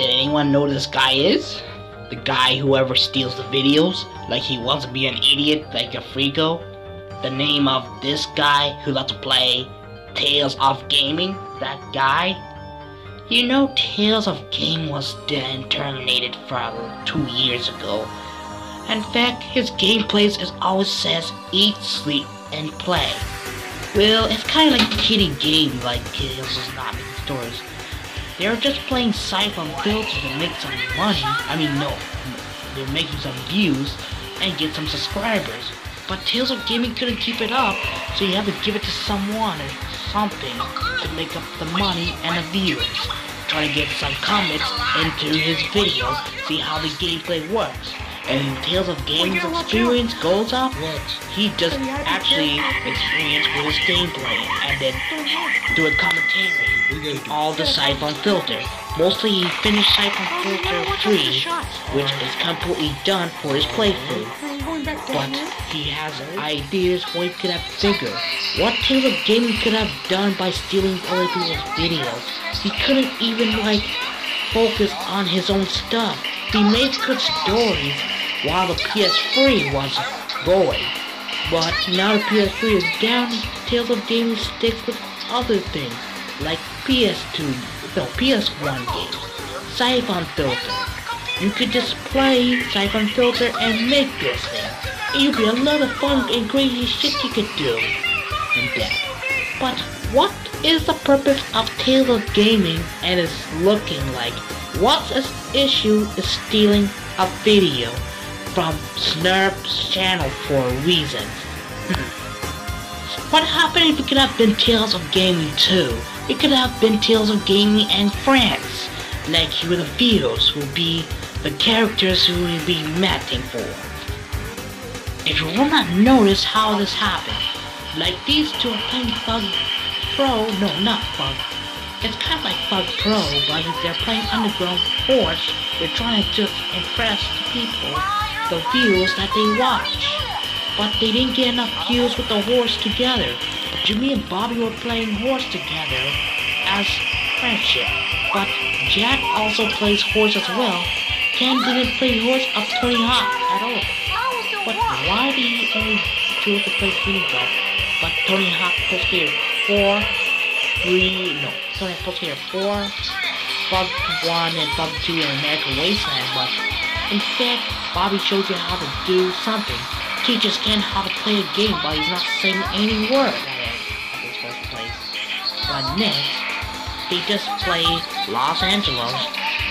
Did anyone know this guy is? The guy who ever steals the videos, like he wants to be an idiot, like a freako? The name of this guy who loves to play Tales of Gaming? That guy? You know, Tales of Game was then terminated from two years ago. In fact, his gameplays is always says eat, sleep, and play. Well, it's kind of like a kiddie game, like Tales is not making stories. They're just playing Siphon Filter to make some money. I mean, no, they're making some views and get some subscribers. But Tales of Gaming couldn't keep it up, so you have to give it to someone or something to make up the money and the viewers. Try to get some comments into his videos, see how the gameplay works. And Tales of Gaming's experience goes up, he just actually experience with his gameplay and then do a commentary all the Siphon Filter. Mostly he finished Siphon Filter 3, which is completely done for his playthrough. But he has ideas what he could have bigger. What Tales of Gaming could have done by stealing other people's videos. He couldn't even like focus on his own stuff. He made good stories while the PS3 was going. But now the PS3 is down, Tales of Gaming sticks with other things like PS2, no, PS1 games, Siphon Filter. You could just play Siphon Filter and make this thing. It would be a lot of fun and crazy shit you could do that. But what is the purpose of Tales of Gaming and it's looking like? What's its issue is stealing a video from Snurp's channel for a reason. what happened if it could have been Tales of Gaming too? It could have been Tales of Gaming and Friends, like you the videos will be the characters who will be matching for. If you will not notice how this happened, like these two are playing Bug Pro, no, not Bug. It's kind of like Bug Pro, but they're playing Underground Force, they're trying to impress the people, the views that they watch. But they didn't get enough views with the horse together. Jimmy and Bobby were playing horse together as friendship. But Jack also plays horse as well. Ken didn't play horse of Tony Hawk at all. But why did he only choose to play Tony Hawk? But Tony Hawk puts here four, three, no, Hawk puts here four, Bug 1 and Bug 2 in American Wasteland, but in fact, Bobby shows you how to do something. Teaches Ken how to play a game, but he's not saying any word at his first place. But next, they just play Los Angeles.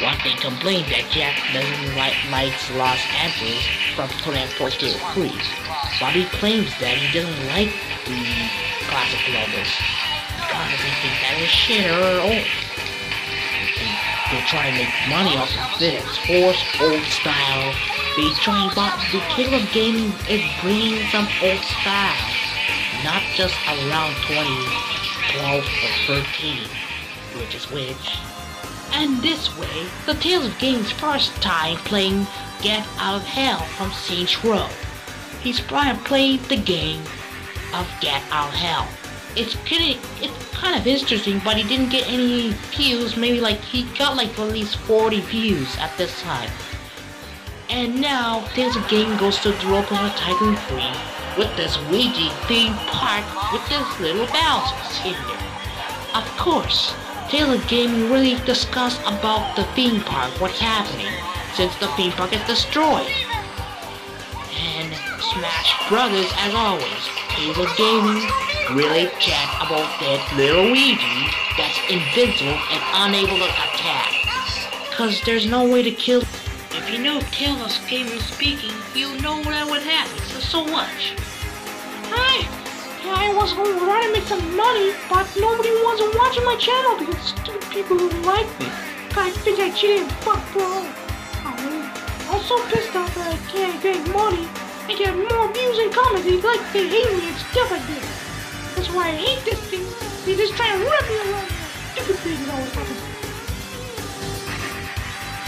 What they complain that Jack doesn't like likes Los Angeles from Hawk Pro 3. Bobby claims that he doesn't like the classic levels because he thinks that is shit or old. They try to make money off of this horse old style they try but the Tale of Gaming is bringing some old style, not just around 2012 or 13, which is which. And this way, the Tales of Gaming's first time playing Get Out of Hell from Saints Row. He's trying to play the game of Get Out of Hell. It's of, it's kind of interesting, but he didn't get any views. Maybe like he got like at least 40 views at this time. And now, of Gaming goes to Europa Tycoon 3 with this Ouija theme park with this little Bowser's in there. Of course, Taylor Gaming really discussed about the theme park, what's happening, since the theme park is destroyed. And Smash Brothers, as always, Taylor Gaming really chat about that little Ouija that's invincible and unable to attack. Cause there's no way to kill if you know Taylor's game was speaking, you know that would happen, so so much. Hi! I was trying to make some money, but nobody wants to watch my channel because stupid people don't like me. I think I cheated fuck bro. Oh, I'm so pissed off that I can't get money and get more views and comments. Like they hate me and stuff like this. That's why I hate this thing. They just try to rip me around. Stupid things always happen.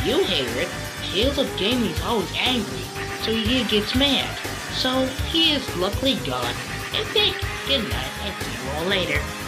You hate it. Tales of Gaming is always angry, so he gets mad. So he is luckily gone. And thank good night and see you all later.